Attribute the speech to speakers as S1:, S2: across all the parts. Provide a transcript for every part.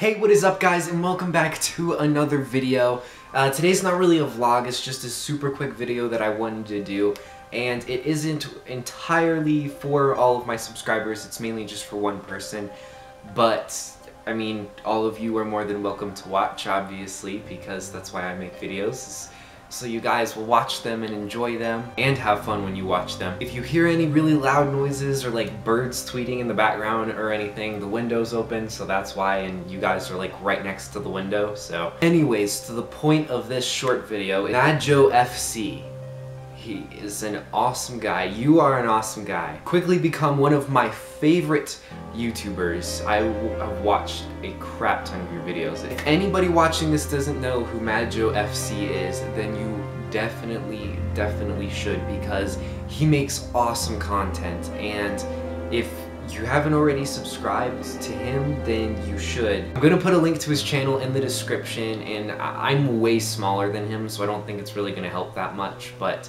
S1: Hey, what is up guys and welcome back to another video. Uh, today's not really a vlog, it's just a super quick video that I wanted to do and it isn't entirely for all of my subscribers, it's mainly just for one person. But, I mean, all of you are more than welcome to watch, obviously, because that's why I make videos so you guys will watch them and enjoy them and have fun when you watch them. If you hear any really loud noises or like birds tweeting in the background or anything, the window's open so that's why and you guys are like right next to the window so. Anyways, to the point of this short video, Mad Joe FC he is an awesome guy. You are an awesome guy. Quickly become one of my favorite YouTubers. I have watched a crap ton of your videos. If anybody watching this doesn't know who Mad Joe FC is, then you definitely, definitely should because he makes awesome content and if you haven't already subscribed to him, then you should. I'm gonna put a link to his channel in the description and I'm way smaller than him so I don't think it's really gonna help that much but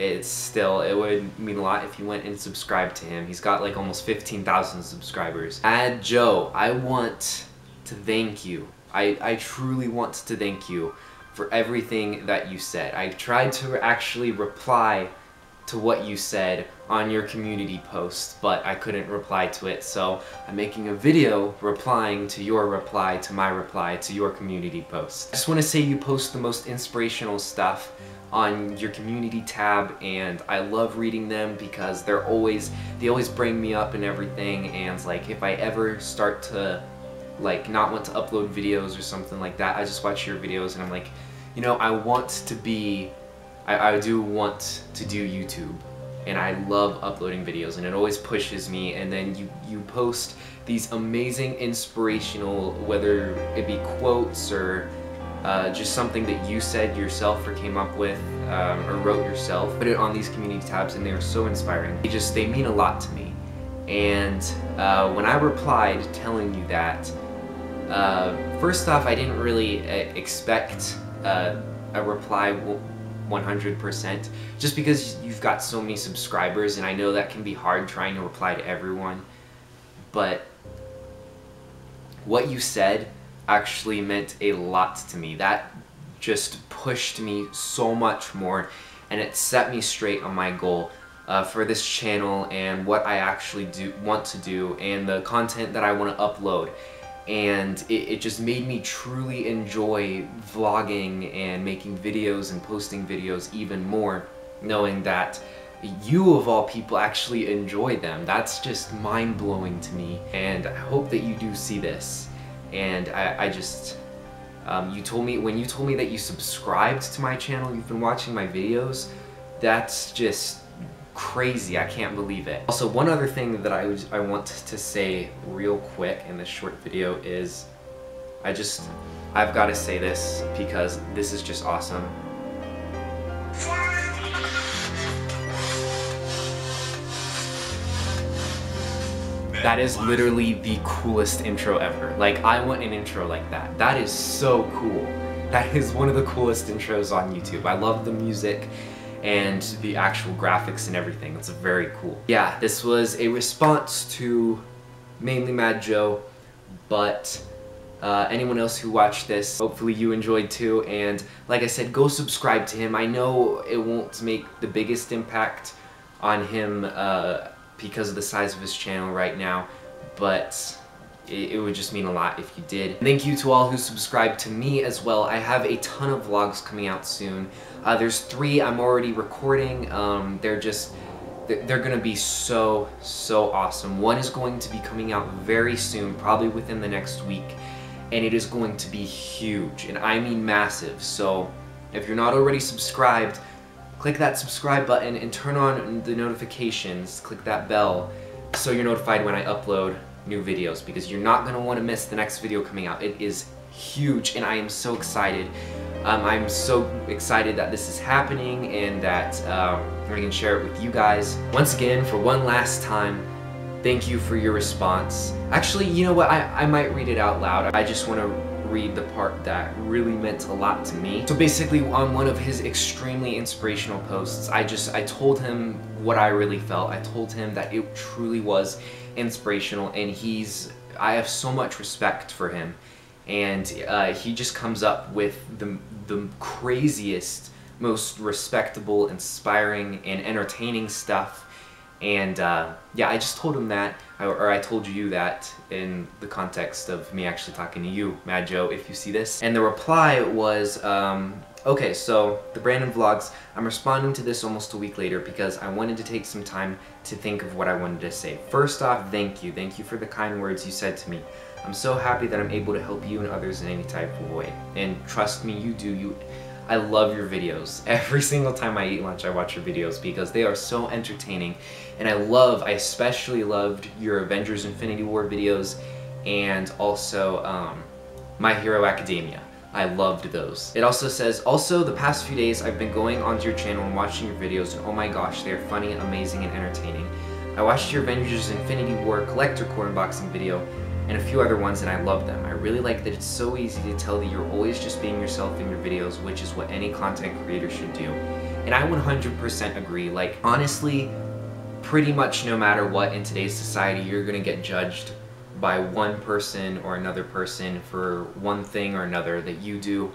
S1: it's still, it would mean a lot if you went and subscribed to him. He's got like almost 15,000 subscribers. Mad Joe, I want to thank you. I, I truly want to thank you for everything that you said. I tried to actually reply to what you said on your community post, but I couldn't reply to it, so I'm making a video replying to your reply to my reply to your community post. I just want to say you post the most inspirational stuff on your community tab and I love reading them because they're always they always bring me up and everything and like if I ever start to like not want to upload videos or something like that I just watch your videos and I'm like you know I want to be I, I do want to do YouTube and I love uploading videos and it always pushes me and then you you post these amazing inspirational whether it be quotes or uh, just something that you said yourself or came up with um, or wrote yourself. Put it on these community tabs and they are so inspiring. They just, they mean a lot to me. And uh, when I replied telling you that, uh, first off, I didn't really uh, expect uh, a reply 100% just because you've got so many subscribers and I know that can be hard trying to reply to everyone. But what you said actually meant a lot to me. That just pushed me so much more and it set me straight on my goal uh, for this channel and what I actually do want to do and the content that I want to upload and it, it, just made me truly enjoy vlogging and making videos and posting videos even more knowing that you of all people actually enjoy them. That's just mind-blowing to me and I hope that you do see this and I, I just um, you told me when you told me that you subscribed to my channel you've been watching my videos that's just crazy I can't believe it also one other thing that I, I want to say real quick in this short video is I just I've got to say this because this is just awesome That is literally the coolest intro ever. Like, I want an intro like that. That is so cool. That is one of the coolest intros on YouTube. I love the music and the actual graphics and everything. It's very cool. Yeah, this was a response to mainly Mad Joe, but uh, anyone else who watched this, hopefully you enjoyed too, and like I said, go subscribe to him. I know it won't make the biggest impact on him uh, because of the size of his channel right now, but it, it, would just mean a lot if you did. Thank you to all who subscribed to me as well. I have a ton of vlogs coming out soon. Uh, there's three I'm already recording. Um, they're just, they're gonna be so, so awesome. One is going to be coming out very soon, probably within the next week, and it is going to be huge, and I mean massive. So if you're not already subscribed, click that subscribe button and turn on the notifications, click that bell, so you're notified when I upload new videos because you're not going to want to miss the next video coming out. It is huge and I am so excited. Um, I'm so excited that this is happening and that um, I can share it with you guys. Once again, for one last time, thank you for your response. Actually, you know what, I, I might read it out loud. I just want to read the part that really meant a lot to me. So basically on one of his extremely inspirational posts, I just, I told him what I really felt. I told him that it truly was inspirational and he's, I have so much respect for him and uh, he just comes up with the, the craziest, most respectable, inspiring, and entertaining stuff. And uh, yeah, I just told him that, or I told you that in the context of me actually talking to you, Mad Joe, if you see this. And the reply was, um, okay, so the Brandon Vlogs, I'm responding to this almost a week later because I wanted to take some time to think of what I wanted to say. First off, thank you. Thank you for the kind words you said to me. I'm so happy that I'm able to help you and others in any type of way. And trust me, you do. You, I love your videos. Every single time I eat lunch, I watch your videos because they are so entertaining. And I love, I especially loved your Avengers Infinity War videos and also um, My Hero Academia. I loved those. It also says, also the past few days I've been going onto your channel and watching your videos and oh my gosh, they are funny, amazing, and entertaining. I watched your Avengers Infinity War Collector Corps unboxing video and a few other ones and I love them. I really like that it's so easy to tell that you're always just being yourself in your videos, which is what any content creator should do. And I 100% agree. Like, honestly, pretty much no matter what in today's society, you're gonna get judged by one person or another person for one thing or another that you do.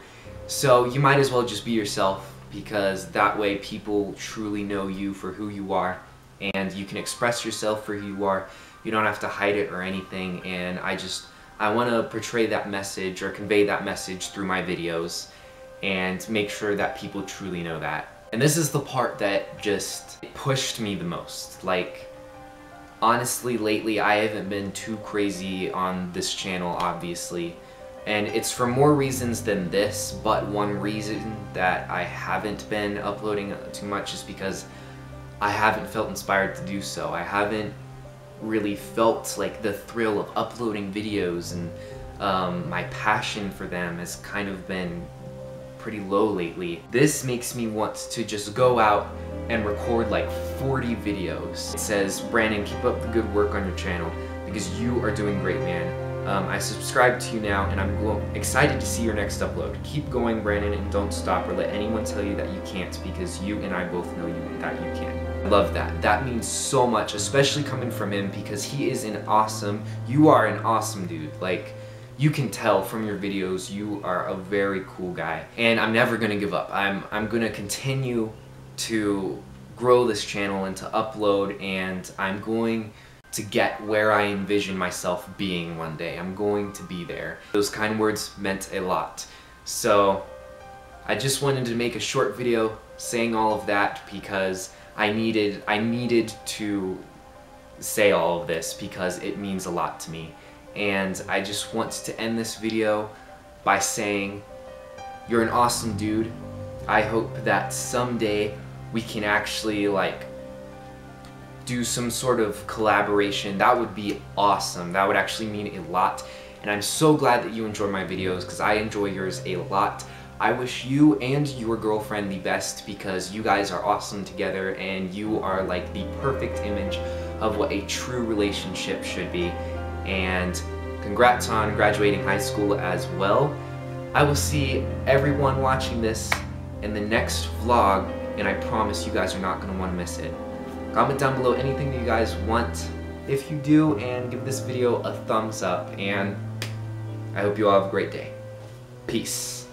S1: So you might as well just be yourself because that way people truly know you for who you are and you can express yourself for who you are you don't have to hide it or anything and I just I want to portray that message or convey that message through my videos and make sure that people truly know that. And this is the part that just pushed me the most. Like, honestly, lately I haven't been too crazy on this channel, obviously. And it's for more reasons than this, but one reason that I haven't been uploading too much is because I haven't felt inspired to do so. I haven't really felt like the thrill of uploading videos and um, my passion for them has kind of been pretty low lately. This makes me want to just go out and record like 40 videos. It says, Brandon, keep up the good work on your channel because you are doing great, man. Um, I subscribe to you now and I'm excited to see your next upload. Keep going, Brandon, and don't stop or let anyone tell you that you can't because you and I both know you that you can. I love that. That means so much, especially coming from him because he is an awesome, you are an awesome dude. Like, you can tell from your videos you are a very cool guy. And I'm never gonna give up. I'm, I'm gonna continue to grow this channel and to upload and I'm going to get where I envision myself being one day. I'm going to be there. Those kind words meant a lot. So I just wanted to make a short video saying all of that because I needed I needed to say all of this because it means a lot to me. And I just want to end this video by saying you're an awesome dude. I hope that someday we can actually like do some sort of collaboration, that would be awesome. That would actually mean a lot. And I'm so glad that you enjoy my videos because I enjoy yours a lot. I wish you and your girlfriend the best because you guys are awesome together and you are like the perfect image of what a true relationship should be. And congrats on graduating high school as well. I will see everyone watching this in the next vlog and I promise you guys are not going to want to miss it. Comment down below anything that you guys want if you do and give this video a thumbs up and I hope you all have a great day. Peace.